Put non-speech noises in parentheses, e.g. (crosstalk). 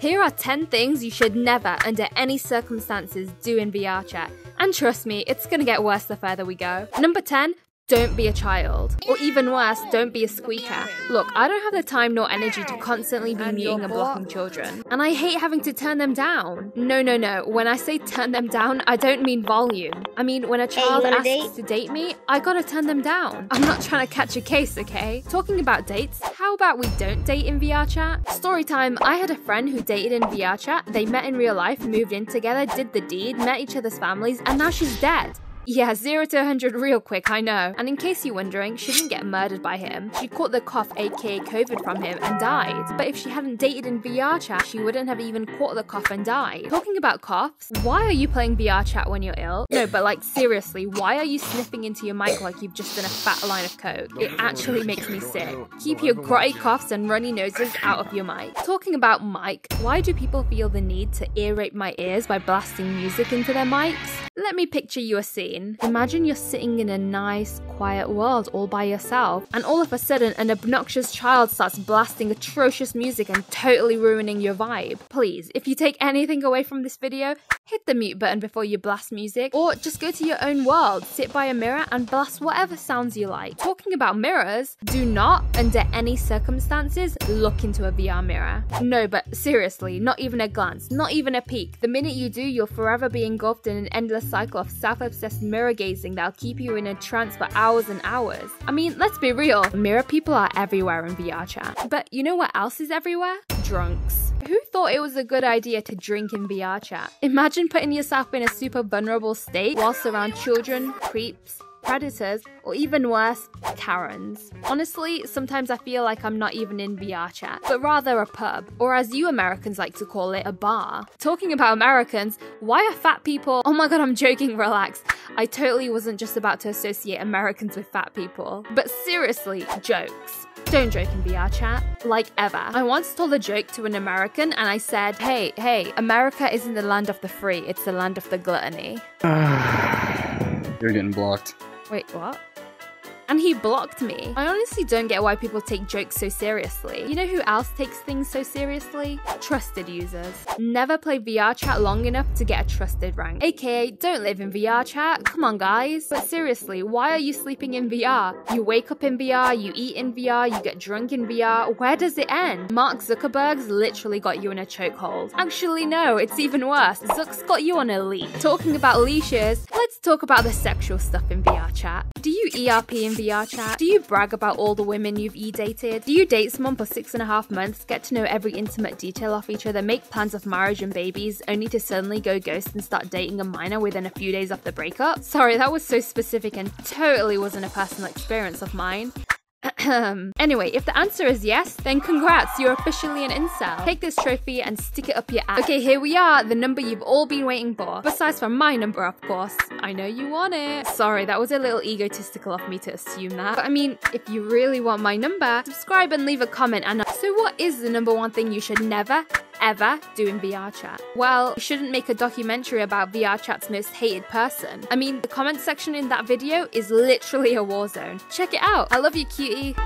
Here are 10 things you should never, under any circumstances, do in VR chat. And trust me, it's gonna get worse the further we go. Number 10, don't be a child. Or even worse, don't be a squeaker. Look, I don't have the time nor energy to constantly be muting and blocking children. And I hate having to turn them down. No, no, no. When I say turn them down, I don't mean volume. I mean, when a child wanna asks date? to date me, I gotta turn them down. I'm not trying to catch a case, okay? Talking about dates, how about we don't date in VR chat? Story time, I had a friend who dated in VR chat. They met in real life, moved in together, did the deed, met each other's families, and now she's dead. Yeah, 0 to 100 real quick, I know. And in case you're wondering, she didn't get murdered by him. She caught the cough, aka COVID, from him and died. But if she hadn't dated in VR chat, she wouldn't have even caught the cough and died. Talking about coughs, why are you playing VR chat when you're ill? No, but like seriously, why are you sniffing into your mic like you've just done a fat line of coke? It actually makes me sick. Keep your grotty coughs and runny noses out of your mic. Talking about mic, why do people feel the need to ear rape my ears by blasting music into their mics? Let me picture you a scene. Imagine you're sitting in a nice, quiet world all by yourself, and all of a sudden, an obnoxious child starts blasting atrocious music and totally ruining your vibe. Please, if you take anything away from this video, hit the mute button before you blast music, or just go to your own world, sit by a mirror, and blast whatever sounds you like. Talking about mirrors, do not, under any circumstances, look into a VR mirror. No, but seriously, not even a glance, not even a peek. The minute you do, you'll forever be engulfed in an endless cycle of self obsessed mirror gazing that'll keep you in a trance for hours and hours. I mean, let's be real, mirror people are everywhere in VR chat. But you know what else is everywhere? Drunks. Who thought it was a good idea to drink in VR chat? Imagine putting yourself in a super vulnerable state whilst around children, creeps, predators, or even worse, Karens. Honestly, sometimes I feel like I'm not even in VR chat, but rather a pub, or as you Americans like to call it, a bar. Talking about Americans, why are fat people? Oh my god, I'm joking, relax. I totally wasn't just about to associate Americans with fat people. But seriously, jokes. Don't joke in VR chat, like ever. I once told a joke to an American and I said, hey, hey, America isn't the land of the free, it's the land of the gluttony. (sighs) You're getting blocked. Wait, what? And he blocked me. I honestly don't get why people take jokes so seriously. You know who else takes things so seriously? Trusted users. Never play VR chat long enough to get a trusted rank. AKA, don't live in VR chat. Come on, guys. But seriously, why are you sleeping in VR? You wake up in VR, you eat in VR, you get drunk in VR. Where does it end? Mark Zuckerberg's literally got you in a chokehold. Actually, no, it's even worse. Zuck's got you on a leash. Talking about leashes, let's talk about the sexual stuff in VR chat. Do you ERP in VR chat? Do you brag about all the women you've e-dated? Do you date someone for six and a half months, get to know every intimate detail of each other, make plans of marriage and babies, only to suddenly go ghost and start dating a minor within a few days of the breakup? Sorry, that was so specific and totally wasn't a personal experience of mine. Um, anyway, if the answer is yes, then congrats, you're officially an incel. Take this trophy and stick it up your ass. Okay, here we are, the number you've all been waiting for. Besides from my number, of course. I know you want it. Sorry, that was a little egotistical of me to assume that. But I mean, if you really want my number, subscribe and leave a comment. And uh, so, what is the number one thing you should never, ever do in VR chat? Well, you shouldn't make a documentary about VR chat's most hated person. I mean, the comment section in that video is literally a war zone. Check it out. I love you, cutie.